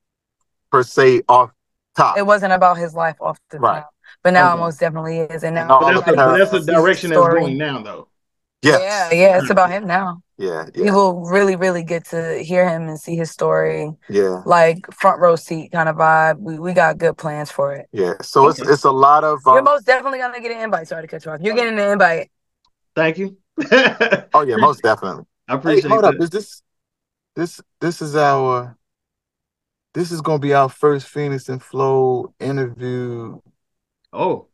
per se off top. It wasn't about his life off the Right. top, but now Okay. it most definitely is. And And now But that's, the, the but that's the sees his direction that's going now, though. yes. Yeah, yeah, it's about him now. Yeah. Yeah. People really, really get to hear him and see his story, Yeah. like front row seat kind of vibe. We we got good plans for it. Yeah. So it's it's a lot of You're um, most definitely gonna get an invite. Sorry to cut you off. You're getting an invite. Thank you. Oh yeah, most definitely. I appreciate hold up. that. Is this this this is our this is gonna be our first Fenix and Flo interview Oh,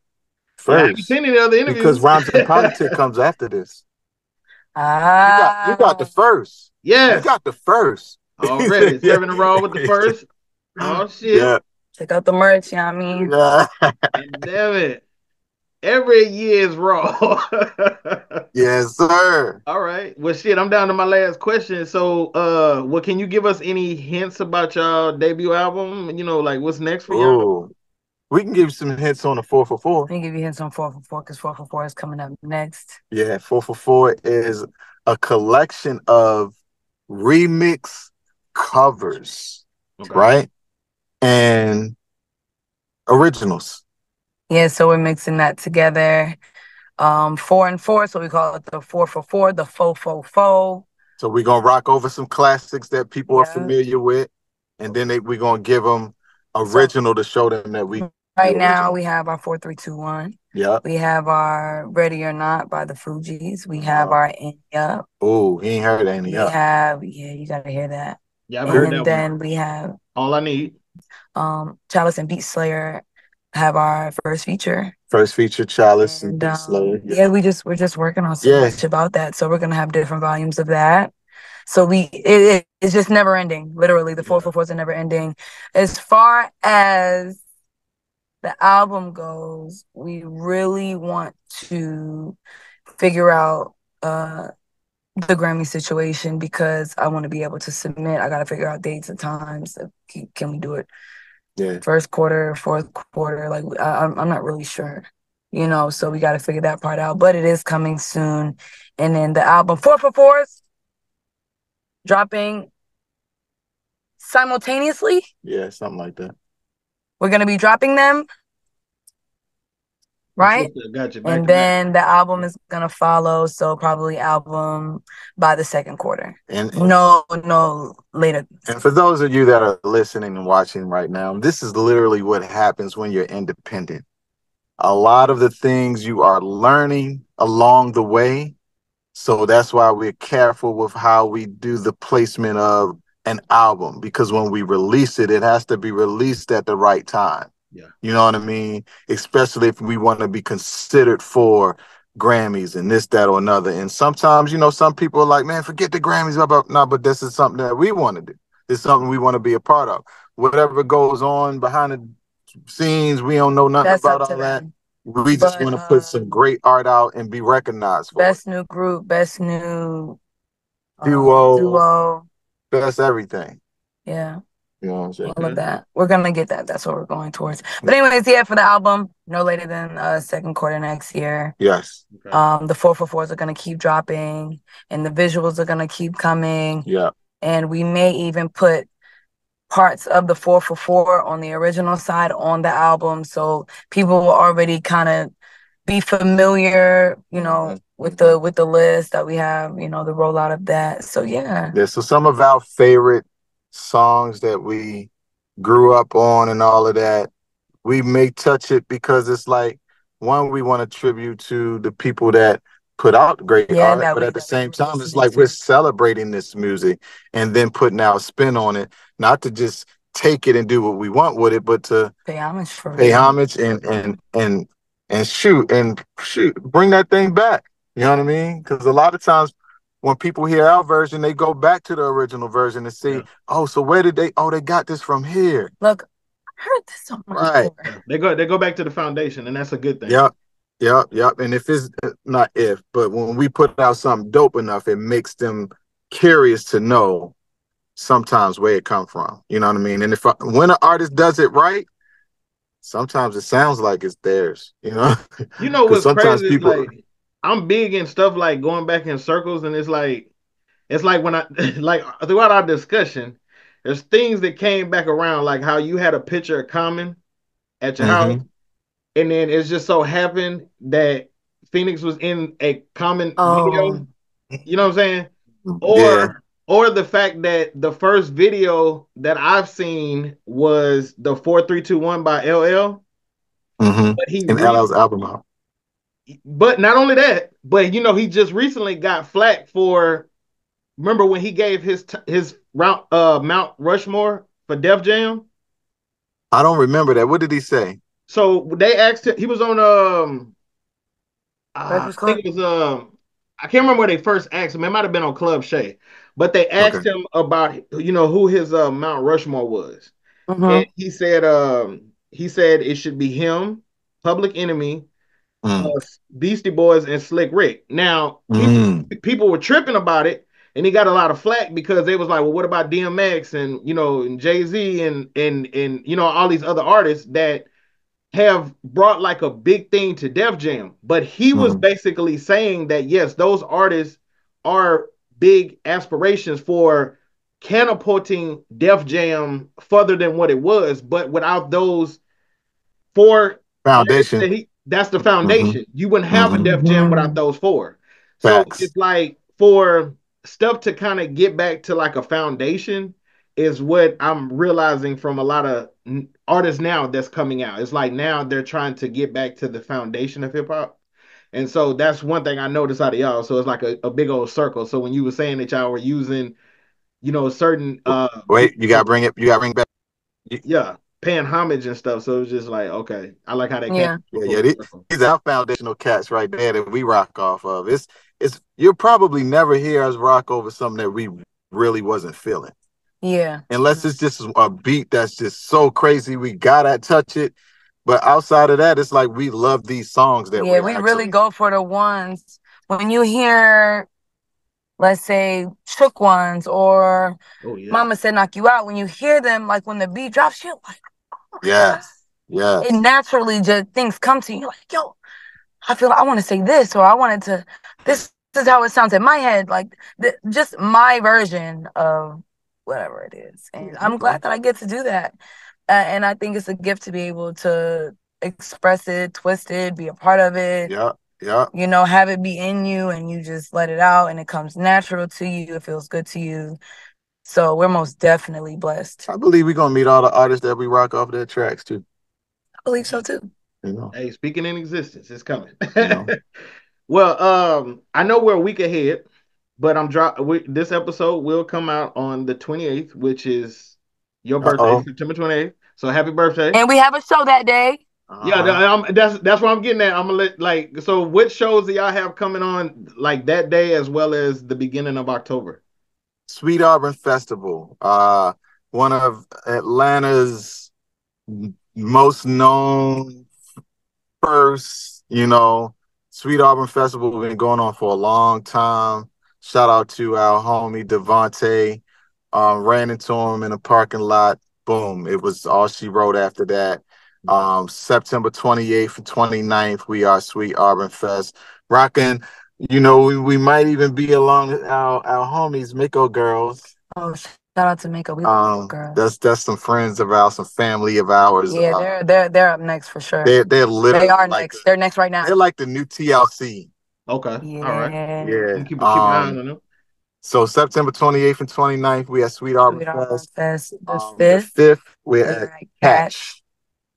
I haven't first. seen any other interviews Because Rhymes and Politics comes after this. You Ah, got you got the first. You got the first. already serving a raw with the first. Oh shit! Yeah. check out the merch. You know what I mean? Yeah. Damn it! Every year is raw. yes, sir. All right. Well, shit. I'm down to my last question. So, uh, what can you give us any hints about y'all debut album? You know, like what's next for y'all? Ooh. We can give you some hints on the four for four. Let me give you hints on four for four because four for four is coming up next. Yeah, four for four is a collection of remix covers, Okay. right? And originals. Yeah, so we're mixing that together. Um, four and four, so we call it the four for four, the faux faux faux. So we're gonna rock over some classics that people are familiar with, and then they, we're gonna give them original to show them that we. Right now we have our four, three, two, one. Yeah. We have our Ready or Not by the Fugees. We have Uh-huh. our In Up. Oh, he ain't heard any We have yeah, you gotta hear that. Yeah, I've heard And that then one. we have All I need. um Chalice and Beat Slayer have our first feature. First feature, Chalice and And Beat um, Slayer. yeah, we just we're just working on so Yeah. much about that. So we're gonna have different volumes of that. So we it, it- it's just never ending. Literally, the four four fours are never ending. As far as the album goes, we really want to figure out uh the Grammy situation because I want to be able to submit. I got to figure out dates and times. Can, can we do it Yeah. first quarter, fourth quarter? Like I, I'm I'm not really sure, you know. So we got to figure that part out. But it is coming soon, and then the album Four for Fours dropping simultaneously. Yeah, something like that. We're gonna be dropping them, right? Gotcha. And to back. then the album is gonna follow. So probably album by the second quarter. And No, no later. And for those of you that are listening and watching right now, this is literally what happens when you're independent. A lot of the things you are learning along the way. So that's why we're careful with how we do the placement of an album because when we release it, it has to be released at the right time. Yeah. You know what I mean? Especially if we want to be considered for Grammys and this, that, or another. And sometimes, you know, some people are like, man, forget the Grammys. Blah, blah. No, but this is something that we want to do. It's something we want to be a part of. Whatever goes on behind the scenes, we don't know nothing That's about all that. them. We just want to put some great art out and be recognized for Best new group, best new um, Duo. Duo. That's everything. Yeah, You know what I'm saying? all of that. We're gonna get that. That's what we're going towards. But anyways, yeah, for the album, no later than uh second quarter next year. Yes. Okay. Um, the four for fours are gonna keep dropping, and the visuals are gonna keep coming, Yeah. and we may even put parts of the four for four on the original side on the album, so people will already kind of be familiar, you know, with the with the list that we have, you know, the rollout of that. So yeah. Yeah. So some of our favorite songs that we grew up on and all of that, we may touch it because it's like one, we want to tribute to the people that put out great Yeah, art, but we- at the same time, it's like we're celebrating this music and then putting our spin on it, not to just take it and do what we want with it, but to Pay homage for pay homage and and and and shoot and shoot bring that thing back you know what i mean because a lot of times when people hear our version they go back to the original version and see Yeah. oh so where did they oh they got this from here Look, I heard this somewhere. Right. before. They go they go back to the foundation, and that's a good thing. yep yep yep and if it's uh, not if but when we put out something dope enough it makes them curious to know sometimes where it come from you know what i mean and if I, when an artist does it right sometimes it sounds like it's theirs you know You know what's sometimes crazy? people- like I'm big in stuff like going back in circles, and it's like it's like when I like throughout our discussion, there's things that came back around, like how you had a picture of Common at your Mhm. house, and then it just so happened that Fenix was in a Common Oh. video. You know what I'm saying? Or Yeah. Or the fact that the first video that I've seen was the four three two one by LL, hmm but he And re- LL's album out. but not only that, but you know, he just recently got flack for. Remember when he gave his t- his round uh Mount Rushmore for Def Jam? I don't remember that. What did he say? So they asked him. He was on um. uh, I think it was um. I can't remember where they first asked him. It might have been on Club Shay, but they asked Okay. him about you know who his uh, Mount Rushmore was, Mhm. and he said um he said it should be him, Public Enemy, Mm. uh, Beastie Boys and Slick Rick. Now, people, Mm. people were tripping about it, and he got a lot of flack because they was like, "Well, what about DMX and you know and Jay Z and and and you know all these other artists that have brought like a big thing to Def Jam, but he was Mhm. basically saying that yes, those artists are big aspirations for catapulting Def Jam further than what it was, but without those four Foundation. that he- that's the foundation. You wouldn't have Mhm. a Def Jam without those four. So it's like for stuff to kind of get back to like a foundation is what I'm realizing from a lot of artists now that's coming out. It's like now they're trying to get back to the foundation of hip hop. And so that's one thing I noticed out of y'all. So it's like a, a big old circle. So when you were saying that y'all were using, you know, certain uh Wait, you gotta bring it. You gotta bring back. yeah, paying homage and stuff. So it was just like, okay, I like how they Yeah. came. Yeah, yeah. These, these are our foundational cats right there that we rock off of. It's it's you'll probably never hear us rock over something that we really wasn't feeling. Yeah. Unless it's just a beat that's just so crazy we gotta touch it. But outside of that, it's like we love these songs that yeah, we're actually- really go for the ones when you hear, let's say, Shook Ones or Oh yeah. Mama Said Knock You Out. When you hear them, like when the beat drops, you're like, oh, Yes. Yes. it naturally just things come to you. You're like, yo, I feel I want to say this, or I wanted to. This, is how it sounds in my head. Like th- just my version of whatever it is, and I'm glad that I get to do that. Uh, and I think it's a gift to be able to express it, twist it, be a part of it. Yeah. Yeah. You know, have it be in you, and you just let it out, and it comes natural to you. It feels good to you. So we're most definitely blessed. I believe we're gonna meet all the artists that we rock off their tracks too. I believe so too. You know. Hey, speaking in existence, it's coming. know. well, um, I know we're a week ahead, but I'm drop. We, this episode will come out on the 28th, which is your birthday, Uh-oh. September 28th. So happy birthday! And we have a show that day. yeah, Uh-huh. th- I'm- that's that's what I'm getting at. I'm gonna let like. So, what shows do y'all have coming on like that day as well as the beginning of October? Sweet Auburn Festival, uh, one of Atlanta's most known first, you know, Sweet Auburn Festival been going on for a long time. Shout out to our homie Devontae. Um, ran into him in a parking lot. Boom. It was all she wrote after that. Um, September 28th and 29th, we are Sweet Auburn Fest. Rocking you know, we, we might even be along our our homies, Miko girls. Oh, shout out to Miko. We love Um, girls. that's that's some friends of ours, some family of ours. Yeah, Uh, they're they're they're up next for sure. they're they're literally They are like next. They're next right now. they're like the new TLC. Okay, Yeah. all right. Yeah. Keep, keep an eye Um, on them. so September 28th and 29th, we at Sweet Auburn Fest. Fest. The Um, fifth. the fifth, we're we're at at Catch,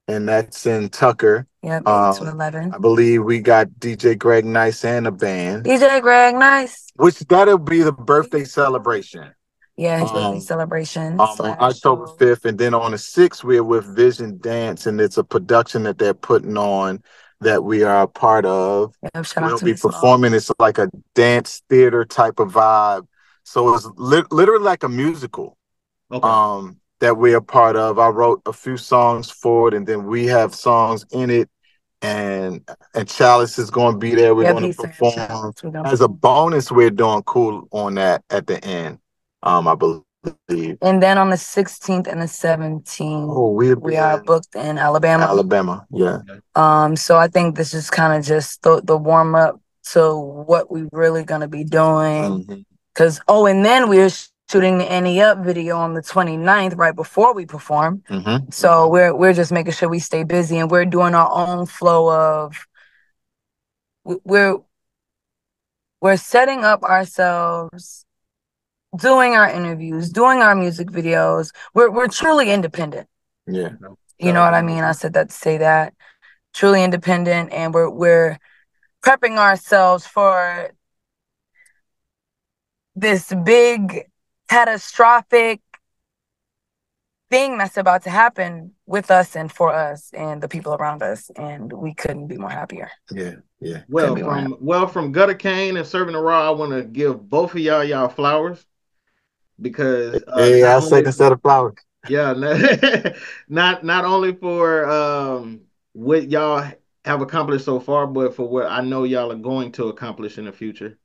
and that's in Tucker. Yep, eight um, to eleven. I believe we got DJ Greg Nice and a band, DJ Greg, nice. which that'll be the birthday celebration. Yeah, his Um, birthday celebration. um, on October 5th. And then on the 6th, we're with Vision Dance, and it's a production that they're putting on that we are a part of. Yep, shout We'll to be Miss Law. performing. It's like a dance theater type of vibe. So it's li- literally like a musical Okay. um, that we're part of. I wrote a few songs for it, and then we have songs in it. And and Chalice is going to be there. We're Yep, going to perform shout out to them. as a bonus. We're doing cool on that at the end. Um, I believe. And then on the 16th and the 17th, Oh, we'll we are booked in Alabama. Alabama. Yeah. Um, so I think this is kind of just the, the warm up to what we're really gonna be doing. Mhm. Cause oh, and then we're shooting the Any Up video on the 29th, right before we perform. Mhm. So we're we're just making sure we stay busy and we're doing our own flow of we're we're setting up ourselves, doing our interviews, doing our music videos. We're we're truly independent. Yeah. You know what I mean? I said that to say that. Truly independent and we're we're prepping ourselves for this big catastrophic thing that's about to happen with us and for us and the people around us and we couldn't be more happier Yeah. Yeah. Well, Could be one. from well from Gutta Caine and Serving the Raw, I want to give both of y'all y'all flowers because uh, Hey, I'll only- second set of flowers. yeah, not, not not only for um what y'all have accomplished so far, but for what I know y'all are going to accomplish in the future.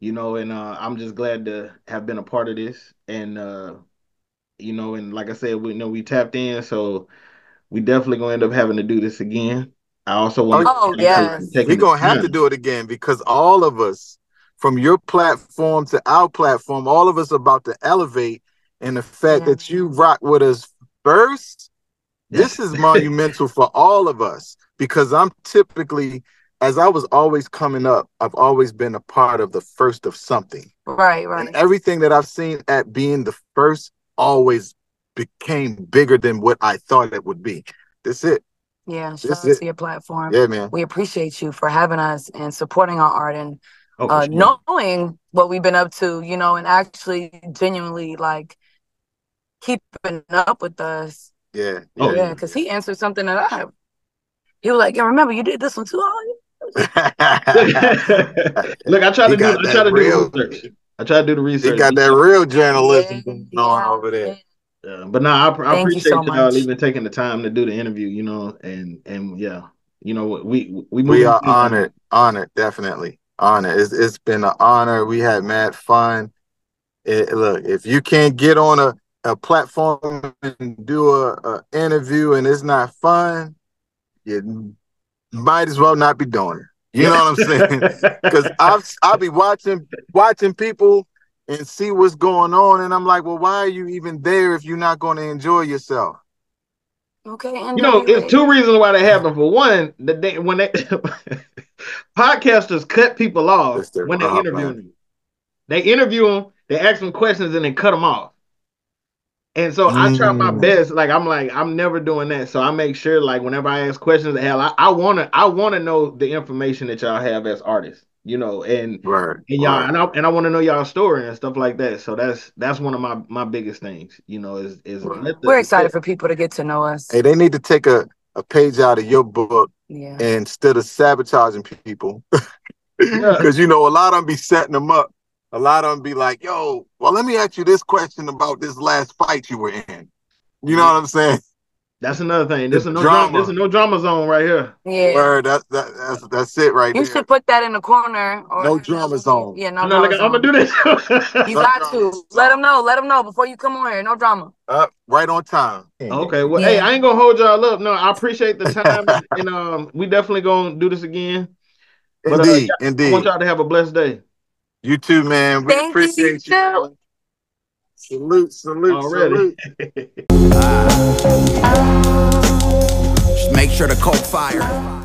You know, and uh, I'm just glad to have been a part of this, and uh, you know, and like I said, we know we tapped in, so we definitely gonna end up having to do this again. I also want. Oh, yes. We're gonna have to do it again because all of us, from your platform to our platform, all of us about to elevate. And the fact Yeah. that you rock with us first, this is monumental for all of us because I'm typically, as I was always coming up, I've always been a part of the first of something. Right, right. And everything that I've seen at being the first always became bigger than what I thought it would be. That's it. Yeah, shout out to your platform. Yeah, man. We appreciate you for having us and supporting our art and Oh, uh, sure. knowing what we've been up to, you know, and actually genuinely like keeping up with us. Yeah. Oh, yeah, because he answered something that I he was like, "Yeah, remember you did this one too." Oh, Look, I try to do. I try to real- do research. I try to do the research. He got that real journalism yeah, going on yeah, over there. yeah. Yeah, but no, I, I appreciate so y'all much. even taking the time to do the interview. You know, and and yeah, you know, we we We moving are honored, honored, definitely honored. It's it's been an honor. We had mad fun. It- look, if you can't get on a, a platform and do a, a interview and it's not fun, you might as well not be doing it. You know what I'm saying? Because I'll I'll be watching watching people and see what's going on, and I'm like, well, why are you even there if you're not going to enjoy yourself? Okay, and You know, it's two reasons why that happened. For one, that they when they podcasters cut people off when they're interviewing them. They interview them, they ask them questions, and then cut them off. And so I try my Mm. best. Like I'm like I'm never doing that. So I make sure like whenever I ask questions, hell, I, I wanna I wanna know the information that y'all have as artists. You know, and Right. and y'all right. and I and I want to know y'all story and stuff like that. So that's that's one of my my biggest things. You know, is is Right. the- We're excited for people to get to know us. Hey, they need to take a, a page out of your book Yeah. instead of sabotaging people. Because you know, a lot of them be setting them up. A lot of them be like, yo, well, let me ask you this question about this last fight you were in. You know what I'm saying? That's another thing. This is no Drama. drama. This is no drama zone right here. Yeah. Word, that's that, that's that's it right You there. should put that in the corner. Or, No drama zone. Yeah, no I'm, not like, I'm gonna do this. You No got to zone. let them know. Let them know before you come on here. No drama. Up right on time. okay. Well, Yeah. hey, I ain't gonna hold y'all up. No, I appreciate the time, and um, we definitely gonna do this again. But, uh, Indeed, I want y'all to have a blessed day. You too, man. We Thank appreciate you. too. Man. Salute, salute, Already. salute. Just make sure to coke fire.